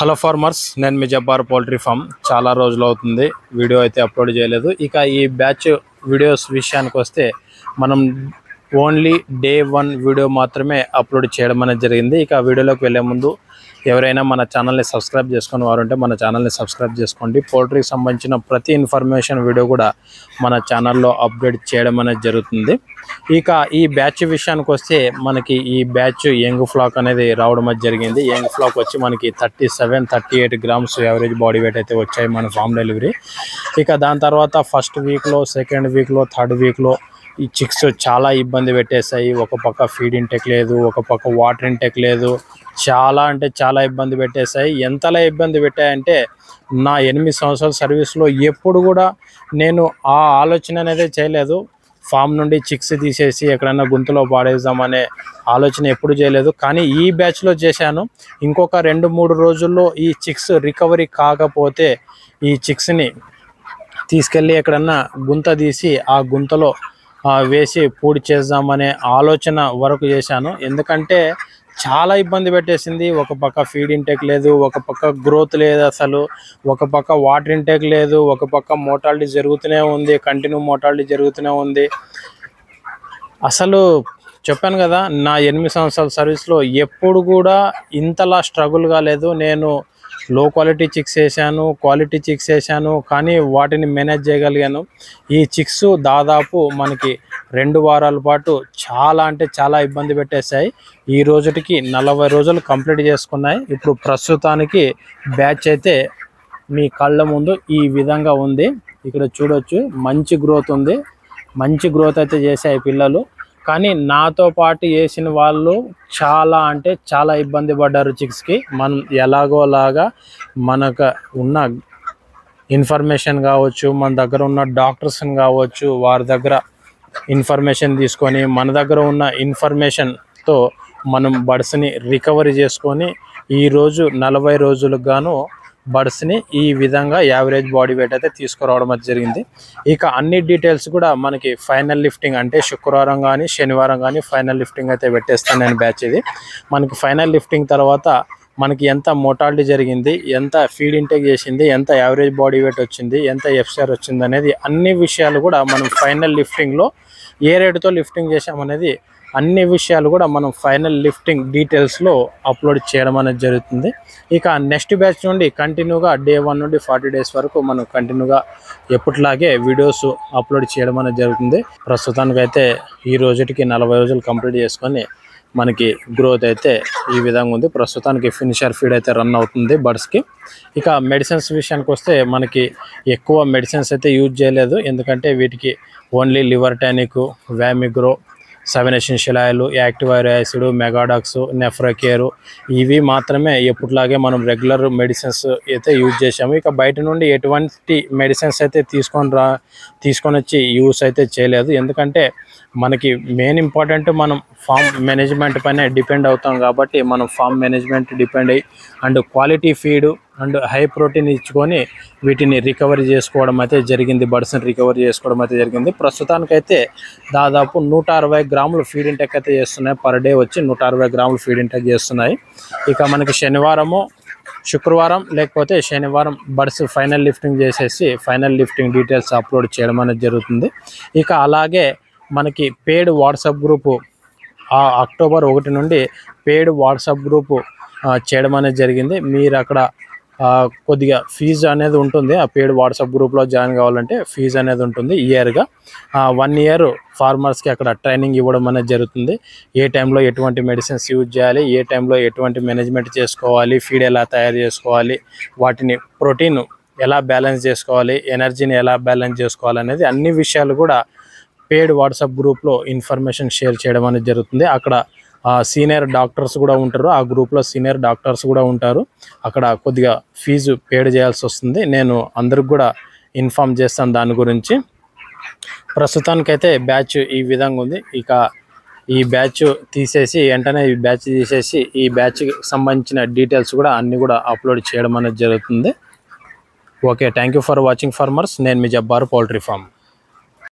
Hello farmers నేను మీ Jabbar poultry farm. చాలా రోజులు అవుతుంది వీడియో అయితే అప్లోడ్ చేయలేదు. ఇక ఈ బ్యాచ్ వీడియోస్ విషయానికి వస్తే మనం ఓన్లీ డే వన్ వీడియో మాత్రమే అప్లోడ్ చేయడం అనేది జరిగింది. ఇక వీడియోలోకి వెళ్ళే ముందు ఎవరైనా మన ఛానల్ని సబ్స్క్రైబ్ చేసుకుని వారు ఉంటే మన ఛానల్ని సబ్స్క్రైబ్ చేసుకోండి. పోల్ట్రీకి సంబంధించిన ప్రతి ఇన్ఫర్మేషన్ వీడియో కూడా మన ఛానల్లో అప్డేట్ చేయడం అనేది జరుగుతుంది. ఇక ఈ బ్యాచ్ విషయానికి వస్తే మనకి ఈ బ్యాచ్ యంగ్ ఫ్లాక్ అనేది రావడం అది జరిగింది. యంగ్ ఫ్లాక్ వచ్చి మనకి thirty seven thirty eight grams average body weight అయితే వచ్చాయి మన ఫామ్ డెలివరీ ఇక దాని తర్వాత ఫస్ట్ వీక్లో సెకండ్ వీక్లో థర్డ్ వీక్లో ఈ చిక్స్ చాలా ఇబ్బంది పెట్టేశాయి. ఒక పక్క ఫీడ్ ఇంటెక్ లేదు ఒక పక్క వాటర్ ఇంటెక్ లేదు. చాలా అంటే చాలా ఇబ్బంది పెట్టేశాయి. ఎంతలా ఇబ్బంది పెట్టాయంటే నా ఎనిమిది సంవత్సరాల సర్వీస్లో ఎప్పుడు కూడా నేను ఆ ఆలోచన అనేది చేయలేదు. ఫామ్ నుండి చిక్స్ తీసేసి ఎక్కడైనా గుంతలో పాడేద్దామనే ఆలోచన ఎప్పుడు చేయలేదు. కానీ ఈ బ్యాచ్లో చేశాను. ఇంకొక రెండు మూడు రోజుల్లో ఈ చిక్స్ రికవరీ కాకపోతే ఈ చిక్స్ని తీసుకెళ్ళి ఎక్కడన్నా గుంత తీసి ఆ గుంతలో వేసి పూడి చేద్దామనే ఆలోచన వరకు చేశాను. ఎందుకంటే చాలా ఇబ్బంది పెట్టేసింది. ఒక పక్క ఫీడ్ ఇంటేక్ లేదు ఒక పక్క గ్రోత్ లేదు అసలు. ఒక పక్క వాటర్ ఇంటేక్ లేదు ఒక పక్క మోటాలిటీ జరుగుతూనే ఉంది కంటిన్యూ మోటాలిటీ జరుగుతూనే ఉంది. అసలు చెప్పాను కదా నా ఎనిమిది సంవత్సరాల సర్వీస్లో ఎప్పుడు కూడా ఇంతలా స్ట్రగుల్ కాలేదు నేను లో క్వాలిటీ చిక్స్ వేసాను క్వాలిటీ చిక్స్ వేసాను కానీ వాటిని మేనేజ్ చేయగలిగాను. ఈ చిక్స్ దాదాపు మనకి రెండు వారాల పాటు చాలా అంటే చాలా ఇబ్బంది పెట్టేశాయి. ఈ రోజుటికి నలభై రోజులు కంప్లీట్ చేసుకున్నాయి. ఇప్పుడు ప్రస్తుతానికి బ్యాచ్ అయితే మీ కళ్ళ ముందు ఈ విధంగా ఉంది. ఇక్కడ చూడొచ్చు మంచి గ్రోత్ ఉంది. మంచి గ్రోత్ అయితే చేశాయి పిల్లలు. కానీ నాతో పాటు వేసిన వాళ్ళు చాలా అంటే చాలా ఇబ్బంది పడ్డారు చిక్స్కి. మనం ఎలాగోలాగా మనకు ఉన్న ఇన్ఫర్మేషన్ కావచ్చు మన దగ్గర ఉన్న డాక్టర్స్ని కావచ్చు వారి దగ్గర ఇన్ఫర్మేషన్ తీసుకొని మన దగ్గర ఉన్న ఇన్ఫర్మేషన్తో మనం బడ్స్ని రికవరీ చేసుకొని ఈరోజు నలభై రోజులకు గాను బడ్స్ని ఈ విధంగా యావరేజ్ బాడీ వెయిట్ అయితే తీసుకురావడం అది జరిగింది. ఇక అన్ని డీటెయిల్స్ కూడా మనకి ఫైనల్ లిఫ్టింగ్ అంటే శుక్రవారం కానీ శనివారం కానీ ఫైనల్ లిఫ్టింగ్ అయితే పెట్టేస్తాను నేను బ్యాచ్ ఇది. మనకి ఫైనల్ లిఫ్టింగ్ తర్వాత మనకి ఎంత మోటాలిటీ జరిగింది ఎంత ఫీడ్ ఇంటేక్ చేసింది ఎంత యావరేజ్ బాడీ వెయిట్ వచ్చింది ఎంత ఎఫ్సిఆర్ వచ్చింది అనేది అన్ని విషయాలు కూడా మనం ఫైనల్ లిఫ్టింగ్లో ఏ రేటుతో లిఫ్టింగ్ చేసామనేది అన్ని విషయాలు కూడా మనం ఫైనల్ లిఫ్టింగ్ డీటెయిల్స్లో అప్లోడ్ చేయడం అనేది జరుగుతుంది. ఇక నెక్స్ట్ బ్యాచ్ నుండి కంటిన్యూగా డే వన్ నుండి ఫార్టీ డేస్ వరకు మనం కంటిన్యూగా ఎప్పటిలాగే వీడియోస్ అప్లోడ్ చేయడం అనేది జరుగుతుంది. ప్రస్తుతానికైతే ఈ రోజుటికి నలభై రోజులు కంప్లీట్ చేసుకొని మనకి గ్రోత్ అయితే ఈ విధంగా ఉంది. ప్రస్తుతానికి ఫినిషర్ ఫీడ్ అయితే రన్ అవుతుంది బర్డ్స్కి ఇక మెడిసిన్స్ విషయానికి వస్తే మనకి ఎక్కువ మెడిసిన్స్ అయితే యూజ్ చేయలేదు. ఎందుకంటే వీటికి ఓన్లీ లివర్ టానిక్ వ్యామిగ్రో సెవెన్ ఎసెన్షియల్ ఆయిల్ యాక్టివ్ ఐర్ యాసిడ్ మెగాడాక్స్ నెఫ్రోకేరు ఇవి మాత్రమే ఎప్పటిలాగే మనం రెగ్యులర్ మెడిసిన్స్ అయితే యూజ్ చేసాము ఇక బయట నుండి ఎటువంటి మెడిసిన్స్ అయితే తీసుకొని రా తీసుకొని వచ్చి యూస్ అయితే చేయలేదు. ఎందుకంటే మనకి మెయిన్ ఇంపార్టెంట్ మనం ఫామ్ మేనేజ్మెంట్ పైన డిపెండ్ అవుతాం కాబట్టి మనం ఫామ్ మేనేజ్మెంట్ డిపెండ్ అయ్యి and quality feed and high protein ఇచ్చుకొని వీటిని రికవరీ చేసుకోవడం అయితే జరిగింది బర్డ్స్ని రికవరీ చేసుకోవడం అయితే జరిగింది. ప్రస్తుతానికైతే దాదాపు నూట అరవై గ్రాములు ఫీడ్ ఇంటెక్ అయితే చేస్తున్నాయి. పర్ డే వచ్చి నూట అరవై గ్రాములు ఫీడ్ ఇంటెక్ చేస్తున్నాయి. ఇక మనకి శనివారము శుక్రవారం లేకపోతే శనివారం బర్డ్స్ ఫైనల్ లిఫ్టింగ్ చేసేసి ఫైనల్ లిఫ్టింగ్ డీటెయిల్స్ అప్లోడ్ చేయడం అనేది జరుగుతుంది. ఇక అలాగే మనకి పేడ్ వాట్సాప్ గ్రూపు అక్టోబర్ ఒకటి నుండి పేడ్ వాట్సాప్ గ్రూపు చేయడం అనేది జరిగింది. మీరు అక్కడ కొద్దిగా ఫీజు అనేది ఉంటుంది. ఆ పేడ్ వాట్సాప్ గ్రూప్లో జాయిన్ కావాలంటే ఫీజు అనేది ఉంటుంది ఇయర్గా వన్ ఇయర్ ఫార్మర్స్కి అక్కడ ట్రైనింగ్ ఇవ్వడం అనేది జరుగుతుంది. ఏ టైంలో ఎటువంటి మెడిసిన్స్ యూజ్ చేయాలి ఏ టైంలో ఎటువంటి మేనేజ్మెంట్ చేసుకోవాలి ఫీడ్ ఎలా తయారు చేసుకోవాలి వాటిని ప్రోటీన్ ఎలా బ్యాలెన్స్ చేసుకోవాలి ఎనర్జీని ఎలా బ్యాలెన్స్ చేసుకోవాలి అనేది అన్ని విషయాలు కూడా పేడ్ వాట్సాప్ గ్రూప్లో ఇన్ఫర్మేషన్ షేర్ చేయడం అనేది జరుగుతుంది. అక్కడ సీనియర్ డాక్టర్స్ కూడా ఉంటారు. ఆ గ్రూప్లో సీనియర్ డాక్టర్స్ కూడా ఉంటారు. అక్కడ కొద్దిగా ఫీజు పేడ్ చేయాల్సి వస్తుంది. నేను అందరికి కూడా ఇన్ఫామ్ చేస్తాను దాని గురించి. ప్రస్తుతానికైతే బ్యాచ్ ఈ విధంగా ఉంది. ఇక ఈ బ్యాచ్ తీసేసి వెంటనే ఈ బ్యాచ్ తీసేసి ఈ బ్యాచ్కి సంబంధించిన డీటెయిల్స్ కూడా అన్నీ కూడా అప్లోడ్ చేయడం అనేది జరుగుతుంది. Okay thank you for watching farmers. నేను మీ జబ్బారు పౌల్ట్రీ ఫామ్.